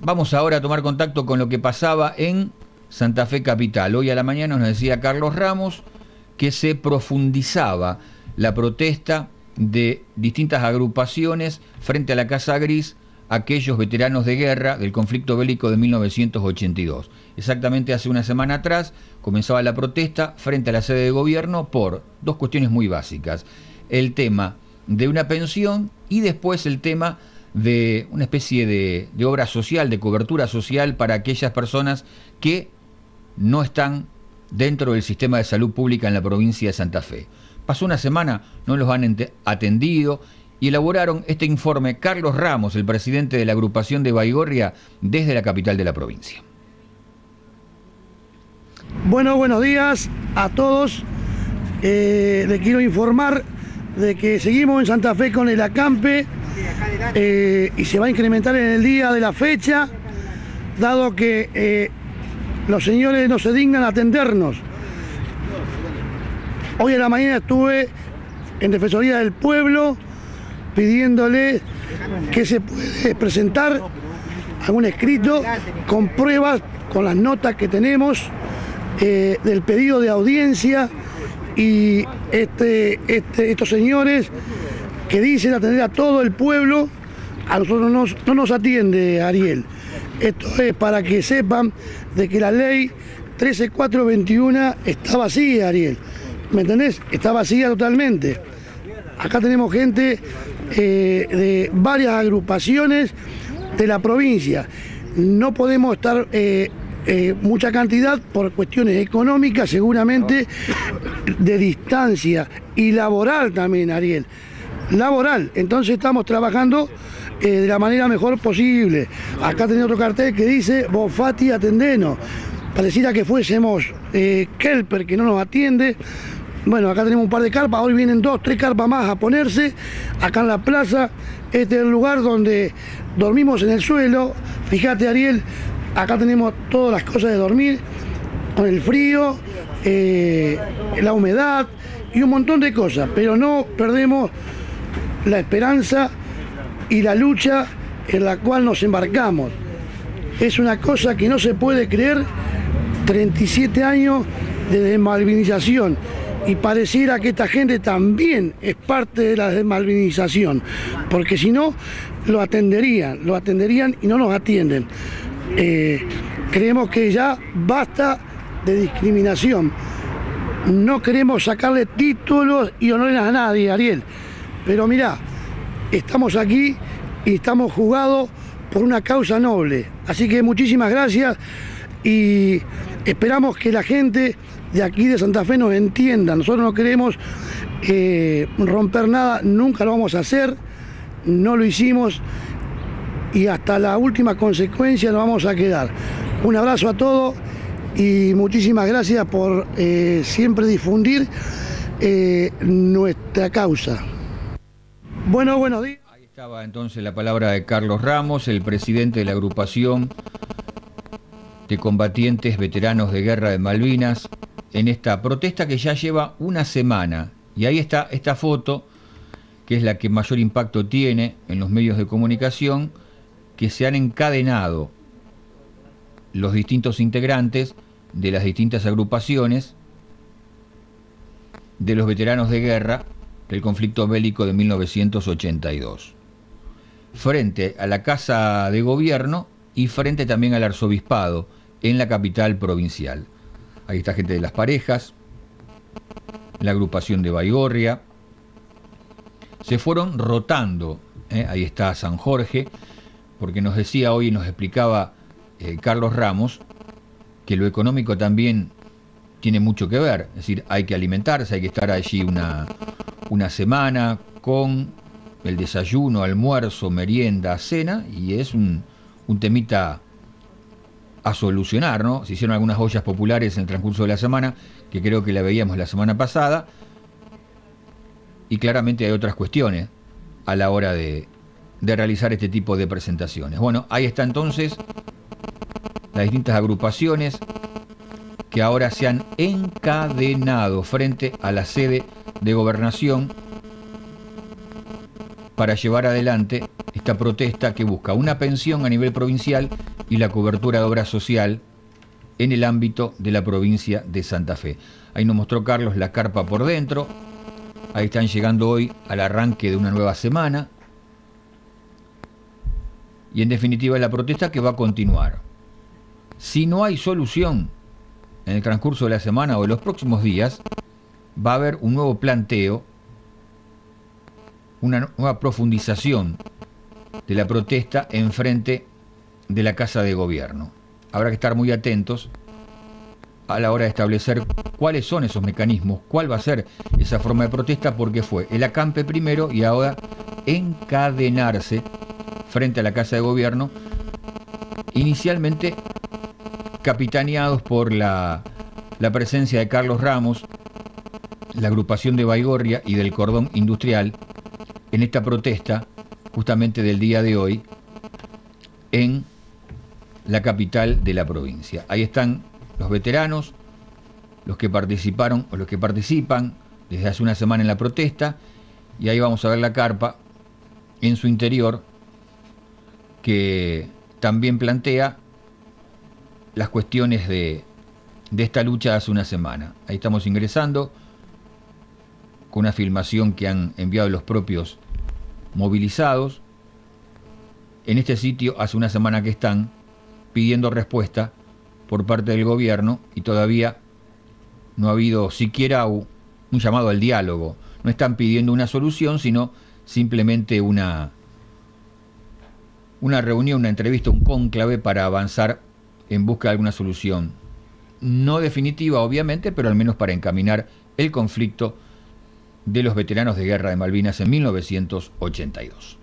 Vamos ahora a tomar contacto con lo que pasaba en Santa Fe Capital. Hoy a la mañana nos decía Carlos Ramos que se profundizaba la protesta de distintas agrupaciones frente a la Casa Gris, aquellos veteranos de guerra del conflicto bélico de 1982. Exactamente hace una semana atrás comenzaba la protesta frente a la sede de gobierno por dos cuestiones muy básicas. El tema de una pensión y después el tema de una especie de, obra social, de cobertura social para aquellas personas que no están dentro del sistema de salud pública en la provincia de Santa Fe. Pasó una semana, no los han atendido y elaboraron este informe Carlos Ramos, el presidente de la agrupación de Baigorria, desde la capital de la provincia. Bueno, buenos días a todos. Eh, les quiero informar de que seguimos en Santa Fe con el acampe eh, y se va a incrementar en el día de la fecha, dado que eh, los señores no se dignan a atendernos. Hoy en la mañana estuve en Defensoría del Pueblo pidiéndole que se puede presentar algún escrito con pruebas, con las notas que tenemos eh, del pedido de audiencia y este, este, estos señores que dicen atender a todo el pueblo, a nosotros no nos atiende Ariel. Esto es para que sepan de que la ley 13421 está vacía, Ariel. ¿Me entendés? Está vacía totalmente. Acá tenemos gente eh, de varias agrupaciones de la provincia. No podemos estar eh, eh, mucha cantidad por cuestiones económicas, seguramente de distancia y laboral también, Ariel. Laboral. Entonces estamos trabajando de la manera mejor posible. Acá tenemos otro cartel que dice Bofati atendenos. Pareciera que fuésemos Kelper que no nos atiende. Bueno, acá tenemos un par de carpas, hoy vienen dos, tres carpas más a ponerse, acá en la plaza, este es el lugar donde dormimos en el suelo, fíjate Ariel, acá tenemos todas las cosas de dormir, con el frío, eh, la humedad y un montón de cosas, pero no perdemos la esperanza y la lucha en la cual nos embarcamos. Es una cosa que no se puede creer, 37 años de desmalvinización y pareciera que esta gente también es parte de la desmalvinización, porque si no, lo atenderían, lo atenderían y no nos atienden. Eh, creemos que ya basta de discriminación. No queremos sacarle títulos y honores a nadie, Ariel. Pero mira, estamos aquí y estamos jugados por una causa noble. Así que muchísimas gracias y esperamos que la gente de aquí de Santa Fe nos entiendan. Nosotros no queremos eh, romper nada, nunca lo vamos a hacer, no lo hicimos y hasta la última consecuencia nos vamos a quedar. Un abrazo a todos y muchísimas gracias por eh, siempre difundir eh, nuestra causa. Bueno, buenos días. Ahí estaba entonces la palabra de Carlos Ramos, el presidente de la agrupación de combatientes veteranos de guerra de Malvinas, en esta protesta que ya lleva una semana. Y ahí está esta foto, que es la que mayor impacto tiene en los medios de comunicación, que se han encadenado los distintos integrantes de las distintas agrupaciones de los veteranos de guerra del conflicto bélico de 1982, frente a la Casa de Gobierno y frente también al Arzobispado en la capital provincial. Ahí está gente de las parejas, la agrupación de Baigorria. Se fueron rotando. ¿eh? Ahí está San Jorge, porque nos decía hoy, nos explicaba eh, Carlos Ramos, que lo económico también tiene mucho que ver. Es decir, hay que alimentarse, hay que estar allí una, una semana con el desayuno, almuerzo, merienda, cena, y es un, un temita a solucionar, ¿no? Se hicieron algunas ollas populares en el transcurso de la semana, que creo que la veíamos la semana pasada, y claramente hay otras cuestiones a la hora de, de realizar este tipo de presentaciones. Bueno, ahí está entonces las distintas agrupaciones que ahora se han encadenado frente a la sede de gobernación para llevar adelante esta protesta que busca una pensión a nivel provincial y la cobertura de obra social en el ámbito de la provincia de Santa Fe. Ahí nos mostró Carlos la carpa por dentro. Ahí están llegando hoy al arranque de una nueva semana. Y en definitiva la protesta que va a continuar. Si no hay solución en el transcurso de la semana o en los próximos días, va a haber un nuevo planteo, una nueva profundización de la protesta en frente de la Casa de Gobierno. Habrá que estar muy atentos a la hora de establecer cuáles son esos mecanismos, cuál va a ser esa forma de protesta, porque fue el acampe primero y ahora encadenarse frente a la Casa de Gobierno, inicialmente capitaneados por la, la presencia de Carlos Ramos, la agrupación de Baigorria y del Cordón Industrial, en esta protesta justamente del día de hoy en la capital de la provincia. Ahí están los veteranos, los que participaron o los que participan desde hace una semana en la protesta, y ahí vamos a ver la carpa en su interior que también plantea las cuestiones de, de esta lucha hace una semana. Ahí estamos ingresando con una filmación que han enviado los propios movilizados. En este sitio hace una semana que están pidiendo respuesta por parte del gobierno y todavía no ha habido siquiera un llamado al diálogo. No están pidiendo una solución, sino simplemente una, una reunión, una entrevista, un cónclave para avanzar en busca de alguna solución. No definitiva, obviamente, pero al menos para encaminar el conflicto de los veteranos de guerra de Malvinas en 1982.